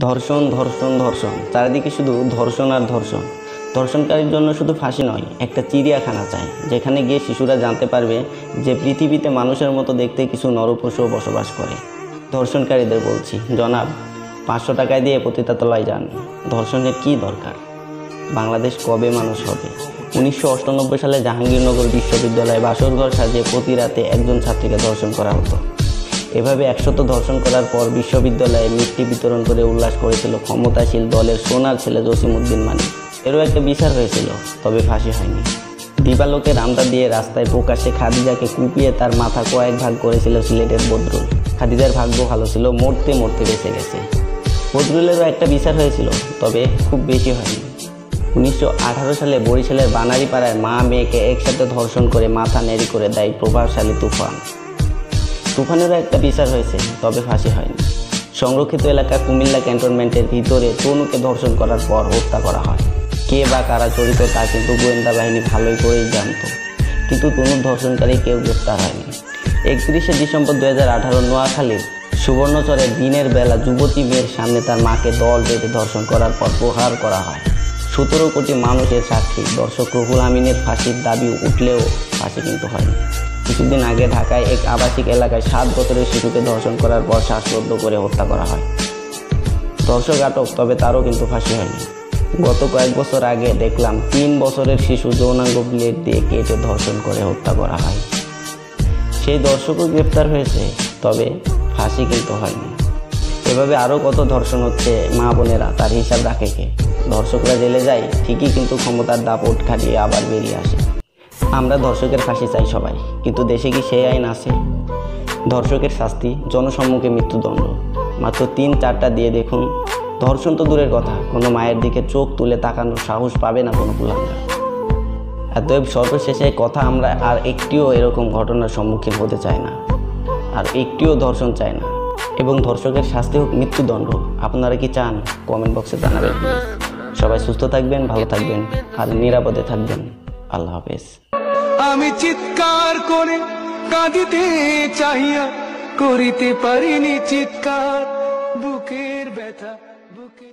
ধর্ষণ ধর্ষণ ধর্ষণ। চারিদিকে শুধু ধর্ষণ আর ধর্ষণ। ধর্ষণকারীর জন্য শুধু ফাঁসি নয়, একটা চিড়িয়াখানা চাই, যেখানে গিয়ে শিশুরা জানতে পারবে যে পৃথিবীতে মানুষের মতো দেখতে কিছু নরপশুও বসবাস করে। ধর্ষণকারীদের বলছি, জনাব, পাঁচশো টাকায় দিয়ে পতিতাতলায় যান। ধর্ষণের কি দরকার? বাংলাদেশ কবে মানুষ হবে? উনিশশো সালে জাহাঙ্গীরনগর বিশ্ববিদ্যালয়ে বাসরঘর সাজিয়ে প্রতি রাতে একজন ছাত্রীকে ধর্ষণ করা হতো। এভাবে একশত ধর্ষণ করার পর বিশ্ববিদ্যালয়ে মিষ্টি বিতরণ করে উল্লাস করেছিল ক্ষমতাশীল দলের সোনার ছেলে জসিমউদ্দিন মানি এরও একটা বিচার হয়েছিল, তবে ফাঁসি হয়নি। দিবালোকে রামদা দিয়ে রাস্তায় প্রকাশ্যে খাদিজাকে কুপিয়ে তার মাথা কয়েক ভাগ করেছিল সিলেটের বদরুল। খাদিজার ভাগ্য ভালো ছিল, মরতে মরতে বেঁচে গেছে। বদরুলেরও একটা বিচার হয়েছিল, তবে খুব বেশি হয়নি। উনিশশো আঠারো সালে বরিশালের বানারীপাড়ায় মা মেয়েকে একসাথে ধর্ষণ করে মাথা নেড়ি করে দেয় প্রভাবশালী তুফান। তুফানেরও একটা বিচার হয়েছে, তবে ফাঁসি হয়নি। সংরক্ষিত এলাকা কুমিল্লা ক্যান্টনমেন্টের ভিতরে তনুকে ধর্ষণ করার পর হত্যা করা হয়। কে বা কারা জড়িত তা কিন্তু গোয়েন্দা বাহিনী ভালোই করেই জানত। কিন্তু তনুর ধর্ষণকারী কেউ গ্রেপ্তার হয়নি। একত্রিশে ডিসেম্বর দু হাজার আঠারো নোয়াখালীর সুবর্ণচরে দিনের বেলা যুবতী মেয়ের সামনে তার মাকে দল বেঁধে ধর্ষণ করার পর প্রহার করা হয়। সতেরো কোটি মানুষের সাক্ষী। দর্শক রুহুল আমিনের ফাঁসির দাবি উঠলেও ফাঁসি কিন্তু হয়নি। কিছুদিন আগে ঢাকায় এক আবাসিক এলাকায় সাত বছরের শিশুকে ধর্ষণ করার পর শ্বাসরুদ্ধ করে হত্যা করা হয়। দর্শক আটক, তবে তারও কিন্তু ফাঁসি হয়নি। গত কয়েক বছর আগে দেখলাম, তিন বছরের শিশু যৌনাঙ্গ ব্লেড দিয়ে কেটে ধর্ষণ করে হত্যা করা হয়। সেই দর্শকও গ্রেপ্তার হয়েছে, তবে ফাঁসি কিন্তু হয়নি। এভাবে আরও কত ধর্ষণ হচ্ছে মা বোনেরা, তার হিসাব রাখে কে? ধর্ষকরা জেলে যায়, ঠিকই কিন্তু ক্ষমতার দাপট খাটিয়ে আবার বেরিয়ে আসে। আমরা ধর্ষকের ফাঁসি চাই সবাই, কিন্তু দেশে কি সেই আইন আছে? ধর্ষকের শাস্তি, জনসম্মুখে মৃত্যুদণ্ড। মাত্র তিন চারটা দিয়ে দেখুন, ধর্ষণ তো দূরের কথা, কোনো মায়ের দিকে চোখ তুলে তাকানোর সাহস পাবে না কোনো কুলাঙ্গা অতএব সর্বশেষে কথা আমরা আর একটিও এরকম ঘটনার সম্মুখীন হতে চাই না, আর একটিও ধর্ষণ চাই না। এবং ধর্ষকের শাস্তি হোক, মৃত্যুদণ্ড আপনারা কি চান? কমেন্ট বক্সে জানাবেন। সবাই সুস্থ থাকবেন, ভালো থাকবেন আর নিরাপদে থাকবেন। আল্লাহ হাফেজ। আমি চিৎকার করে কাঁদিতে চাহিয়া করিতে পারিনি চিৎকার, বুকের ব্যথা, বুকে